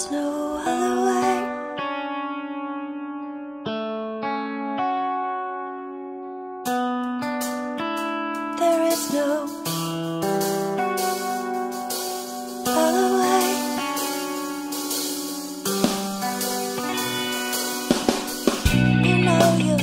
There's no other way. There is no other way. You know your.